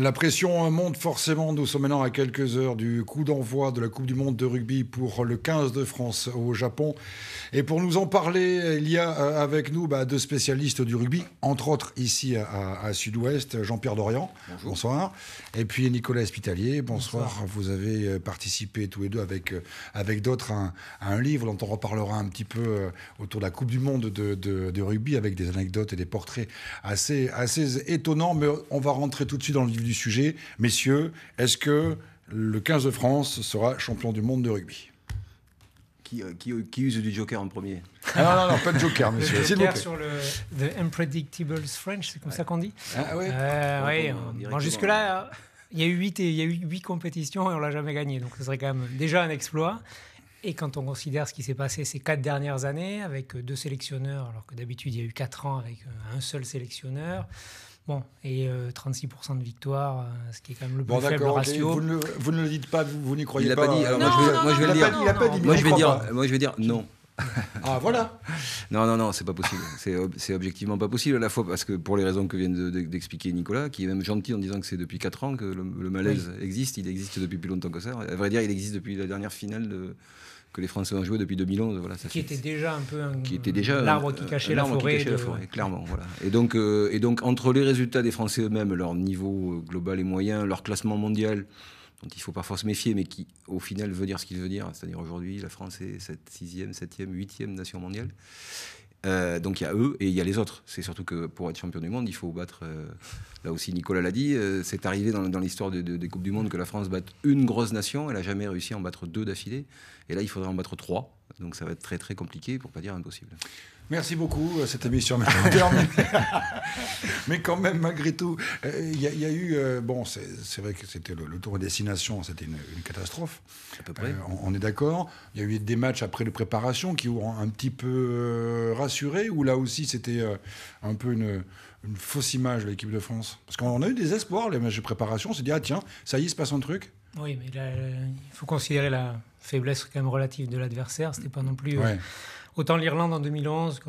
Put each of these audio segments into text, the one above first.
La pression monte forcément. Nous sommes maintenant à quelques heures du coup d'envoi de la Coupe du Monde de rugby pour le 15 de France au Japon. Et pour nous en parler, il y a euh, avec nous bah, deux spécialistes du rugby, entre autres ici à, Sud-Ouest, Jean-Pierre Dorian. Bonsoir. Et puis Nicolas Espitalier. Bonsoir. Vous avez euh, participé tous les deux avec, euh, avec d'autres à, un livre dont on reparlera un petit peu autour de la Coupe du Monde de, de, rugby avec des anecdotes et des portraits assez, assez étonnants. Mais on va rentrer tout de suite dans le vif du sujet. Messieurs, est-ce que le 15 de France sera champion du monde de rugby? Qui, qui, qui, use du joker en premier ah Non, non, pas de joker, monsieur. Le joker sur le The Unpredictable French, c'est comme ça qu'on dit Ah ouais euh, bon, Jusque-là, il y, a eu 8 il y a eu 8 compétitions et on l'a jamais gagné. Donc ce serait quand même déjà un exploit. Et quand on considère ce qui s'est passé ces quatre dernières années avec deux sélectionneurs, alors que d'habitude il y a eu 4 ans avec un seul sélectionneur, Bon, et 36% euh, de victoire, euh, ce qui est quand même le plus faible ratio. Vous, ne, vous, ne, le dites pas, vous, n'y croyez il pas. Pas dit. Alors moi, je vais, le dire. Moi, je vais dire. Moi, je vais dire non. Ah voilà. non non non, c'est pas possible. C'est objectivement pas possible à la fois parce que pour les raisons que vient d'expliquer Nicolas, qui est même gentil en disant que c'est depuis 4 ans que le, malaise existe. Il existe depuis plus longtemps que ça. À vrai dire, il existe depuis la dernière finale de que les Français ont joué depuis 2011. Voilà, ça qui était déjà un peu un, qui était déjà l'arbre qui cachait la forêt. Qui cachait la forêt clairement. Voilà. Et, donc, euh, et donc, entre les résultats des Français eux-mêmes, leur niveau global et moyen, leur classement mondial, dont il faut parfois se méfier, mais qui, au final, veut dire ce qu'il veut dire, c'est-à-dire aujourd'hui, la France est 6e, 7e, 8e nation mondiale. Euh, donc il y a eux et il y a les autres. C'est surtout que pour être champion du monde, il faut battre. Euh, là aussi, Nicolas l'a dit, euh, c'est arrivé dans, l'histoire des Coupes du Monde que la France batte une grosse nation. Elle n'a jamais réussi à en battre deux d'affilée. Et là, il faudrait en battre trois. Donc ça va être très très compliqué, pour pas dire impossible. Merci beaucoup. Euh, cette émission est terminée. Mais quand même, malgré tout, euh, il y, a eu. Euh, bon, c'est vrai que c'était le, tour de destination, c'était une, catastrophe. À peu près. On, est d'accord. Il y a eu des matchs après de préparation qui ont un petit peu rassuré, ou là aussi c'était un peu une, fausse image de l'équipe de France Parce qu'on a eu des espoirs, les matchs de préparation. On s'est dit, ah tiens, ça y est, il se passe un truc. Oui, mais là, il faut considérer la faiblesse quand même relative de l'adversaire. C'était pas non plus. Autant l'Irlande en 2011,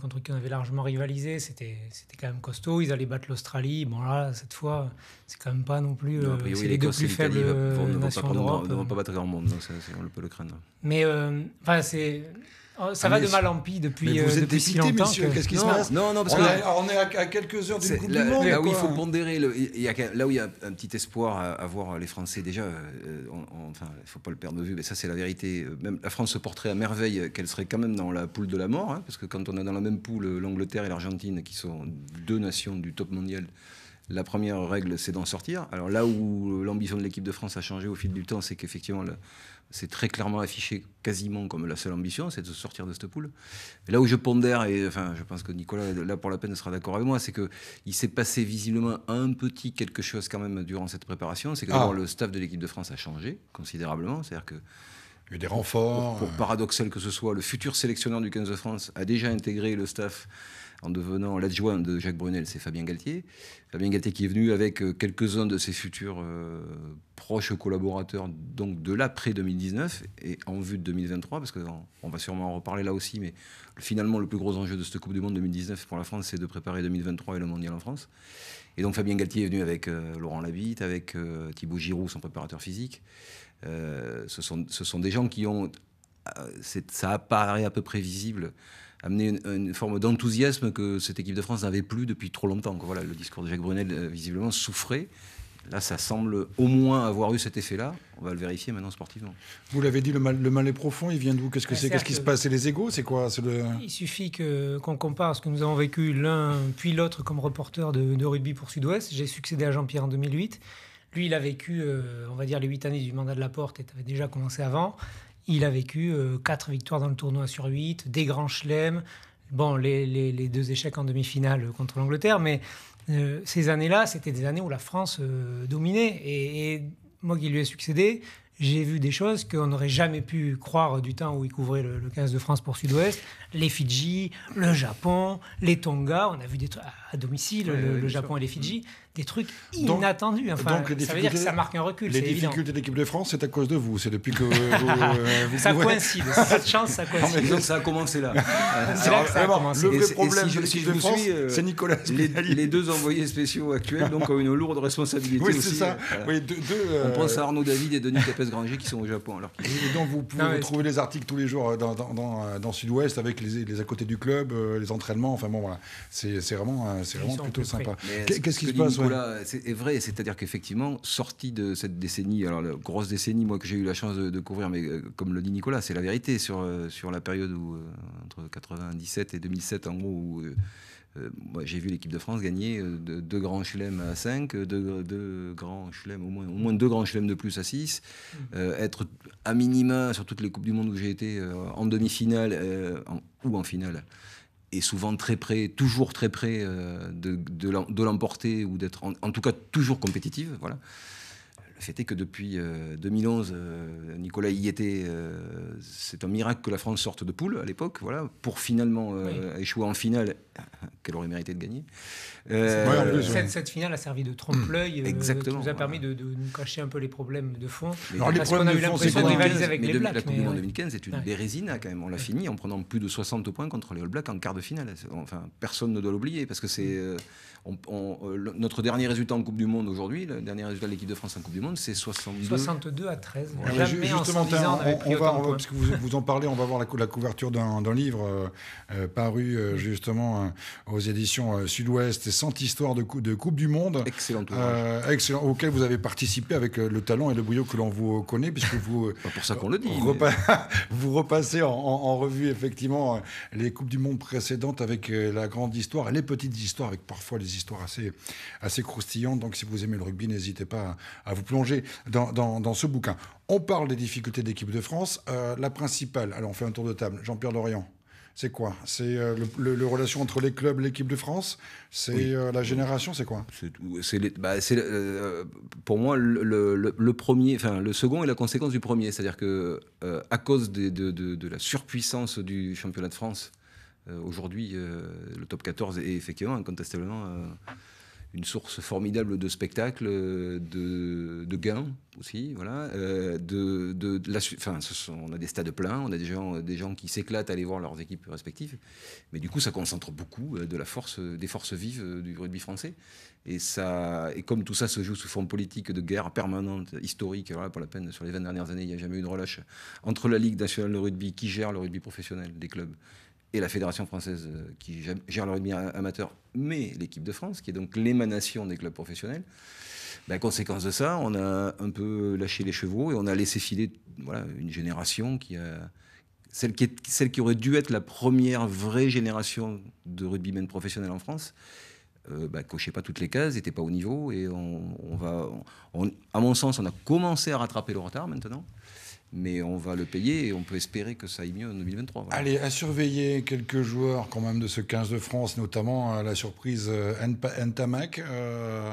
contre qui on avait largement rivalisé, c'était quand même costaud. Ils allaient battre l'Australie. Bon, là, cette fois, c'est quand même pas non plus. Euh, c'est les deux plus faibles nations d'Europe. ne vont pas battre grand monde, donc on peut le craindre. Mais euh, enfin, c'est Oh, ça va de mal en pis depuis, vous euh, êtes si longtemps. Qu'est-ce qui se passe Non, non, parce on, que est, on est à, quelques heures d'une Coupe du Monde. Là où il faut pondérer, il y a, là où il y a un petit espoir à, voir les Français déjà, euh, enfin, il ne faut pas le perdre de vue, mais ça c'est la vérité. Même la France se porterait à merveille qu'elle serait quand même dans la poule de la mort, hein, parce que quand on a dans la même poule l'Angleterre et l'Argentine, qui sont deux nations du top mondial, la première règle, c'est d'en sortir. Alors là où l'ambition de l'équipe de France a changé au fil du temps, c'est qu'effectivement, c'est très clairement affiché quasiment comme la seule ambition, c'est de sortir de cette poule. là où je pondère, et enfin, je pense que Nicolas, là pour la peine, sera d'accord avec moi, c'est qu'il s'est passé visiblement un petit quelque chose quand même durant cette préparation. C'est que ah. le staff de l'équipe de France a changé considérablement. C'est-à-dire que. Il y a des renforts. Pour, pour, paradoxal que ce soit, le futur sélectionneur du 15 de France a déjà intégré le staff en devenant l'adjoint de Jacques Brunel, c'est Fabien Galtier. Fabien Galtier qui est venu avec euh, quelques-uns de ses futurs euh, proches collaborateurs donc de l'après 2019 et en vue de 2023, parce qu'on va sûrement en reparler là aussi, mais finalement le plus gros enjeu de cette Coupe du Monde 2019 pour la France, c'est de préparer 2023 et le Mondial en France. Et donc Fabien Galtier est venu avec euh, Laurent Labitte, avec Thibaut Giroud, son préparateur physique. ce, sont, ce sont des gens qui ont... ça apparaît à peu près visible amener une, forme d'enthousiasme que cette équipe de France n'avait plus depuis trop longtemps. Voilà, le discours de Jacques Brunel, euh, visiblement, souffrait. Là, ça semble au moins avoir eu cet effet-là. On va le vérifier maintenant sportivement. Vous l'avez dit, le mal, le mal est profond. Il vient d'où? Qu'est-ce que c'est? Qu'est-ce qui se passe? C'est les égaux? C'est quoi? Le... Il suffit qu'on compare ce que nous avons vécu l'un puis l'autre comme reporter de, rugby pour Sud-Ouest. J'ai succédé à Jean-Pierre en 2008. Lui, il a vécu, euh, on va dire, les huit années du mandat de la porte et avait déjà commencé avant. Il a vécu euh, quatre victoires dans le tournoi sur 8, des grands chelems, bon, les, deux échecs en demi-finale contre l'Angleterre, mais euh, ces années-là, c'était des années où la France euh, dominait. Et, moi qui lui ai succédé, j'ai vu des choses qu'on n'aurait jamais pu croire du temps où il couvrait le, 15 de France pour Sud-Ouest. Les Fidji, le Japon, les Tonga. On a vu des trucs à domicile, le, Japon et les Fidji. Des trucs inattendus. Enfin, donc, ça veut dire que ça marque un recul. Les difficultés de l'équipe de France, c'est à cause de vous. C'est depuis que vous, euh, ça coïncide. Cette chance, ça coïncide. donc ça a commencé là. c'est là que ça a commencé. Le vrai problème si de l'équipe de France, euh, c'est Nicolas. Les, les, deux envoyés spéciaux actuels donc ont une lourde responsabilité oui, aussi. Ça. Euh, oui, deux, On pense à Arnaud David et Denis Capes-Granger qui sont au Japon. Alors et donc vous pouvez retrouver les articles tous les jours dans, dans, dans, dans Sud-Ouest avec les, les à côté du club, les entraînements. Enfin bon, voilà. C'est vraiment, c'est vraiment plutôt sympa. Qu'est-ce qui se passe C'est vrai, c'est-à-dire qu'effectivement, sorti de cette décennie, alors la grosse décennie, moi que j'ai eu la chance de, couvrir, mais euh, comme le dit Nicolas, c'est la vérité sur, euh, sur la période où, euh, entre 97 et 2007, en gros, où moi, j'ai vu l'équipe de France gagner deux, grands chelems à 5, deux, grands chelems, au moins, au moins deux grands chelems de plus à 6, mmh. être à minima sur toutes les Coupes du Monde où j'ai été en demi-finale ou en finale et souvent très près, toujours très près euh, de, de l'emporter ou d'être en, tout cas toujours compétitive. Voilà. Le fait est que depuis 2011, euh, euh, Nicolas y était. c'est un miracle que la France sorte de poule à l'époque, voilà, pour finalement échouer en finale qu'elle aurait mérité de gagner. Euh, cette, finale a servi de trompe-l'œil, euh, Exactement, qui nous a permis de, nous cacher un peu les problèmes de fond. parce qu'on a eu l'impression de rivaliser avec les Blacks. La Coupe du Monde 2015 c'est une bérésina quand même. On l'a fini en prenant plus de 60 points contre les All Blacks en quart de finale. Enfin, personne ne doit l'oublier parce que c'est euh, notre dernier résultat en Coupe du Monde aujourd'hui, le dernier résultat de l'équipe de France en Coupe du Monde, c'est 62. 62 à 13. Jamais justement, en 110 ans, on, va, parce que vous, vous, en parlez, on va voir la, la couverture d'un livre paru justement aux éditions Sud-Ouest, 100 histoires de, de Coupe du Monde. Excellent euh, excellent, auquel vous avez participé avec euh, le talent et le brio que l'on vous connaît, puisque vous. Pas pour ça qu'on le dit. vous repassez en, revue effectivement les Coupes du Monde précédentes avec euh, la grande histoire et les petites histoires, avec parfois des histoires assez, assez croustillantes. Donc si vous aimez le rugby, n'hésitez pas à, vous plonger dans, dans, ce bouquin. On parle des difficultés d'équipe de France. la principale, alors on fait un tour de table. Jean-Pierre Dorian c'est quoi? C'est euh, le, relation entre les clubs, l'équipe de France? C'est euh, la génération C'est quoi? C'est bah, euh, pour moi le, premier, enfin le second est la conséquence du premier. C'est-à-dire que à cause de, de, la surpuissance du championnat de France, aujourd'hui le top 14 est effectivement incontestablement une source formidable de spectacles, de, gains aussi. Voilà, euh, on a des stades pleins, on a des gens, des gens qui s'éclatent à aller voir leurs équipes respectives. Mais du coup, ça concentre beaucoup euh, de la force, des forces vives euh, du rugby français. Et, ça, et comme tout ça se joue sous forme politique de guerre permanente, historique, pour la peine, sur les 20 dernières années, il n'y a jamais eu de relâche entre la Ligue nationale de rugby qui gère le rugby professionnel des clubs et la Fédération française euh, qui gère le rugby amateur, mais l'équipe de France, qui est donc l'émanation des clubs professionnels. Ben, conséquence de ça, on a un peu lâché les chevaux et on a laissé filer voilà, une génération qui a. Celle qui, est, celle qui aurait dû être la première vraie génération de rugbymen professionnels en France, euh, bah, cochait pas toutes les cases, n'était pas au niveau. Et on, va, à mon sens, on a commencé à rattraper le retard maintenant mais on va le payer et on peut espérer que ça aille mieux en 2023. Allez, à surveiller quelques joueurs quand même de ce 15 de France, notamment euh, la surprise euh, Ntamak. Euh.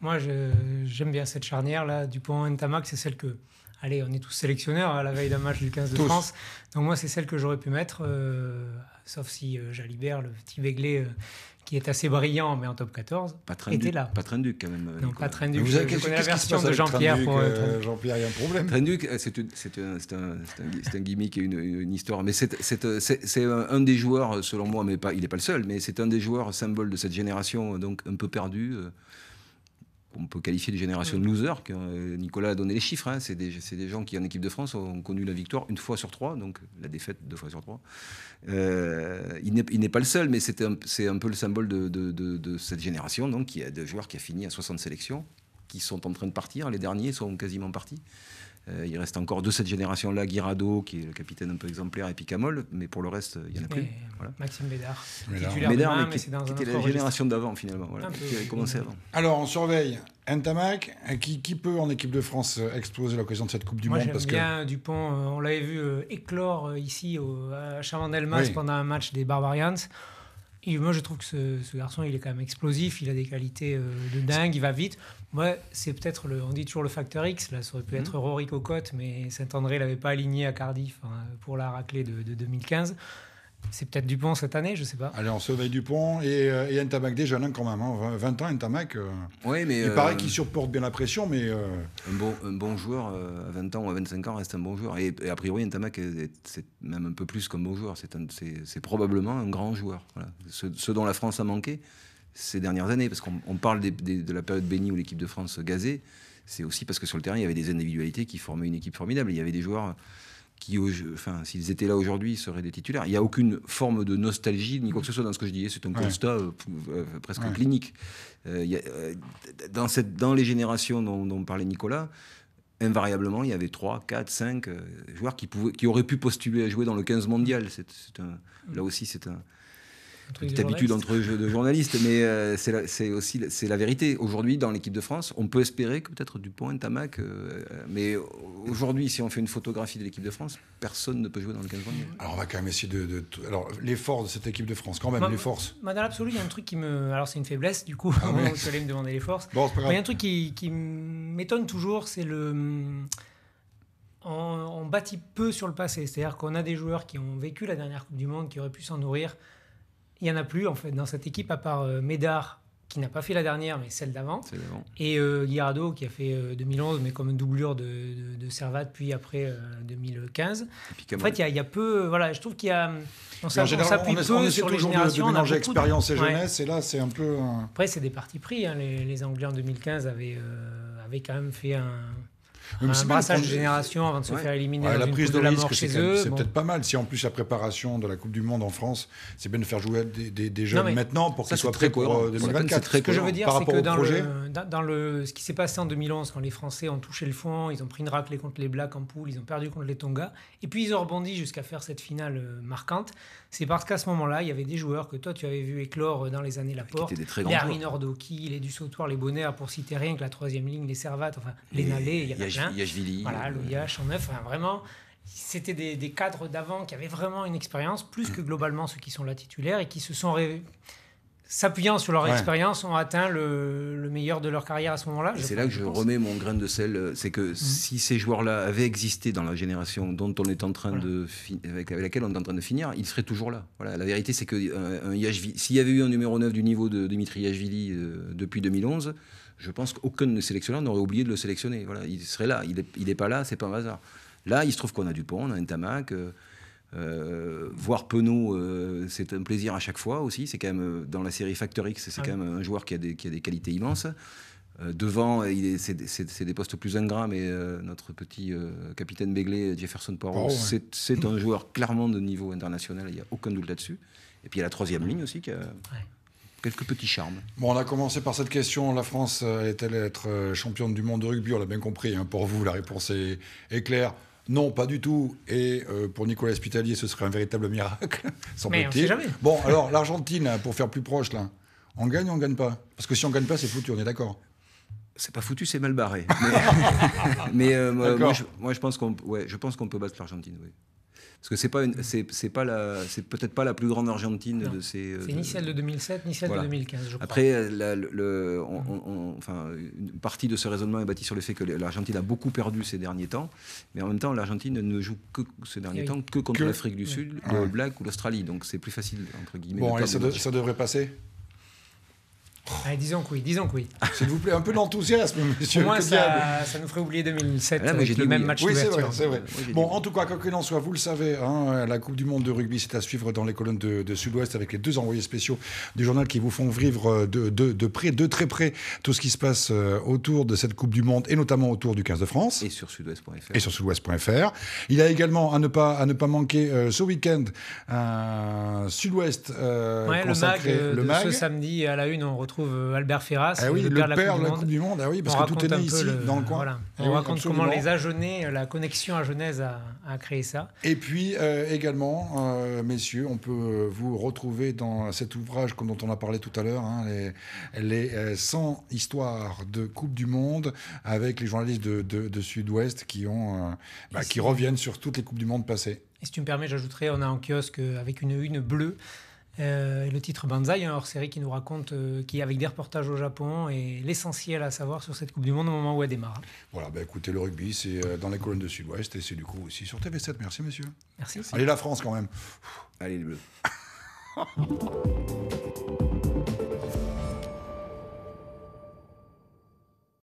Moi, j'aime bien cette charnière-là. Dupont-Ntamak, c'est celle que... Allez, on est tous sélectionneurs à la veille d'un match du 15 de France. Donc moi, c'est celle que j'aurais pu mettre, sauf si Jalibert, le petit Béglé, qui est assez brillant, mais en top 14, pas était là. Pas Trenduc, quand même. Non, pas Trenduc. Vous avez, je connais la version de Jean-Pierre. Pour... Euh, Jean-Pierre, il y a un problème. Trenduc, euh, c'est un, un, gimmick et une, une histoire. Mais c'est un des joueurs, selon moi, mais pas, il n'est pas le seul, mais c'est un des joueurs symbole de cette génération, donc un peu perdue. Euh, on peut qualifier de génération de losers. Euh, Nicolas a donné les chiffres. Hein. c'est des, des, gens qui, en équipe de France, ont connu la victoire une fois sur trois, donc la défaite deux fois sur trois. Euh, il n'est pas le seul, mais c'est un, un, peu le symbole de, de, de, cette génération, donc, qui a des joueurs qui a fini à 60 sélections, qui sont en train de partir. Les derniers sont quasiment partis. Euh, il reste encore de cette génération-là, Guirado, qui est le capitaine un peu exemplaire, et Picamol, mais pour le reste, il n'y en a plus. Maxime Bédard, titulaire Bédard, qui, était la génération d'avant, finalement, qui avait commencé avant. Alors, on surveille Ntamak, qui, qui, peut en équipe de France exploser l'occasion de cette Coupe du Monde parce bien Dupont, euh, on l'avait vu euh, éclore ici au, à Chavandelmas pendant un match des Barbarians moi, je trouve que ce, garçon, il est quand même explosif, il a des qualités euh, de dingue, il va vite. Moi, c'est peut-être le, on dit toujours le facteur X. Là, ça aurait pu mhm. être Rory Cocotte, mais Saint-André l'avait pas aligné à Cardiff hein, pour la raclée de, 2015. C'est peut-être Dupont cette année, je sais pas. Allez, on surveille Dupont et, euh, et Ntamak des jeunes hein, quand même. Hein, 20 ans, Ntamak. Euh, oui, mais. Il paraît qu'il supporte bien la pression, mais. Un, bon, un bon joueur à 20 ans ou à 25 ans reste un bon joueur. Et, a priori, Ntamak, c'est même un peu plus qu'un bon joueur. C'est probablement un grand joueur. Voilà. Ce, dont la France a manqué ces dernières années, parce qu'on parle de la période bénie où l'équipe de France gazait c'est aussi parce que sur le terrain, il y avait des individualités qui formaient une équipe formidable. Il y avait des joueurs qui, enfin, s'ils étaient là aujourd'hui, seraient des titulaires. Il n'y a aucune forme de nostalgie ni quoi que ce soit dans ce que je disais. C'est un constat euh, euh, presque clinique. Euh, dans, cette, dans les générations dont, parlait Nicolas, invariablement, il y avait 3, 4, 5 joueurs qui, pouvaient, qui auraient pu postuler à jouer dans le 15 mondial. Là aussi, c'est un, petite habitude entre de journalistes, mais euh, c'est aussi c'est la vérité. Aujourd'hui, dans l'équipe de France, on peut espérer que peut-être Dupont, Tamac, euh, mais aujourd'hui, si on fait une photographie de l'équipe de France, personne ne peut jouer dans le 15 Alors on va quand même essayer de, alors les forces de cette équipe de France, quand même les forces. dans l'absolu, il y a un truc qui me, alors c'est une faiblesse du coup. Ah, vous allez me demander les forces. Bon, il y a un truc qui, qui m'étonne toujours, c'est le on, on, bâtit peu sur le passé. C'est-à-dire qu'on a des joueurs qui ont vécu la dernière Coupe du Monde, qui auraient pu s'en nourrir. Il n'y en a plus, en fait, dans cette équipe, à part euh, Médard, qui n'a pas fait la dernière, mais celle d'avant. Et euh, qui a fait 2011, euh, mais comme une doublure de, de, Servat, puis après 2015. Euh, en fait, il y, a peu. Voilà, je trouve qu'il y a. On s'appuie peu on sur les générations. De, mélanger expérience et jeunesse, et là, c'est un peu. Après, c'est des partis pris. Hein. Les, les, Anglais en 2015 avaient, avaient quand même fait un un brassage de génération avant de se faire éliminer la prise de, risque, chez eux. C'est peut-être pas mal. Si en plus la préparation de la Coupe du Monde en France, c'est bien de faire jouer des, jeunes maintenant pour qu'ils soient prêts pour 2024. Ce que je veux dire, c'est que dans le, dans le, ce qui s'est passé en 2011, quand les Français ont touché le fond, ils ont pris une raclée contre les Blacks en poule, ils ont perdu contre les Tonga, et puis ils ont rebondi jusqu'à faire cette finale euh, marquante. C'est parce qu'à ce moment-là, il y avait des joueurs que toi tu avais vu éclore euh, dans les années Laporte, les Harry Nordoki, les Dussautoir, les Bonner, pour citer rien que la troisième ligne, les Servates, enfin les Nalés, il y a Yachvili. Voilà, le Yach en neuf. vraiment, c'était des, cadres d'avant qui avaient vraiment une expérience, plus que globalement ceux qui sont là titulaires et qui se sont s'appuyant sur leur expérience, ont atteint le, meilleur de leur carrière à ce moment-là. C'est là que je, remets mon grain de sel. C'est que mhm. si ces joueurs-là avaient existé dans la génération dont on est en train de avec, laquelle on est en train de finir, ils seraient toujours là. Voilà. La vérité, c'est que euh, s'il y avait eu un numéro 9 du niveau de Dimitri Yachvili euh, depuis 2011, je pense qu'aucun de sélectionneurs n'aurait oublié de le sélectionner. Voilà, il serait là. Il n'est pas là, c'est pas un hasard. Là, il se trouve qu'on a Dupont, on a un Tamac. Euh, euh, voir Penaud, euh, c'est un plaisir à chaque fois aussi. C'est quand même dans la série Factor X, c'est ah quand même un joueur qui a des, qui a des qualités immenses. devant, c'est des postes plus ingrats, mais notre petit capitaine Begley, Jefferson Poirot, c'est un joueur clairement de niveau international, il n'y a aucun doute là-dessus. Et puis il y a la troisième ligne aussi qui a, quelques petits charmes. Bon, on a commencé par cette question. La France est-elle être euh, championne du monde de rugby? On l'a bien compris. Hein. Pour vous, la réponse est, claire. Non, pas du tout. Et euh, pour Nicolas Spitalier, ce serait un véritable miracle, Mais on sait jamais. Bon, alors l'Argentine, pour faire plus proche, là, on gagne ou on gagne pas? Parce que si on gagne pas, c'est foutu, on est d'accord c'est pas foutu, c'est mal barré. Mais, euh, moi, je, pense qu'on ouais, je pense qu'on peut battre l'Argentine. Oui. Parce que c'est pas c'est pas la c'est peut-être pas la plus grande Argentine de ces. C'est ni celle de 2007 ni celle de 2015. Je crois. Après, le, enfin, une partie de ce raisonnement est bâti sur le fait que l'Argentine a beaucoup perdu ces derniers temps, mais en même temps, l'Argentine ne joue que ces derniers temps que contre l'Afrique du Sud, le Black ou l'Australie, donc c'est plus facile entre guillemets. Bon, ça, ça devrait passer? Allez, disons que oui, disons que oui. S'il vous plaît, un peu d'enthousiasme, monsieur. Au moins, ça, ça, nous ferait oublier 2007 ah, avec le même match Oui, c'est vrai, c'est vrai. Bon, en tout cas, quoi qu'il en soit, vous le savez, hein, la Coupe du Monde de rugby, c'est à suivre dans les colonnes de, Sud-Ouest avec les deux envoyés spéciaux du journal qui vous font vivre de, de, de, près, de très près, tout ce qui se passe euh, autour de cette Coupe du Monde et notamment autour du 15 de France. Et sur sudouest.fr. Et sur sudouest.fr. Il y a également à ne pas, à ne pas manquer euh, ce week-end un Sud-Ouest euh, consacré, le mag, le Ce samedi à la une, on retrouve Albert Ferrand ah oui, le, père, de la Coupe du Monde. Ah oui, parce que tout est né ici, dans le coin. On raconte comment les Agenais, la connexion à Genèse a, créé ça. Et puis euh, également, euh, messieurs, on peut vous retrouver dans cet ouvrage dont on a parlé tout à l'heure, hein, les, 100 euh, histoires de Coupe du Monde avec les journalistes de, Sud-Ouest qui, ont, bah, qui reviennent sur toutes les Coupes du Monde passées. Et si tu me permets, j'ajouterais, on a en kiosque avec une une bleue et le titre Banzai, un hors-série qui nous raconte, qui avec des reportages au Japon et l'essentiel à savoir sur cette Coupe du Monde au moment où elle démarre. Voilà, bah écoutez, le rugby, c'est dans les colonnes de Sud-Ouest et c'est du coup aussi sur TV7. Merci, monsieur. Merci. Allez, la France quand même. Allez, le bleu.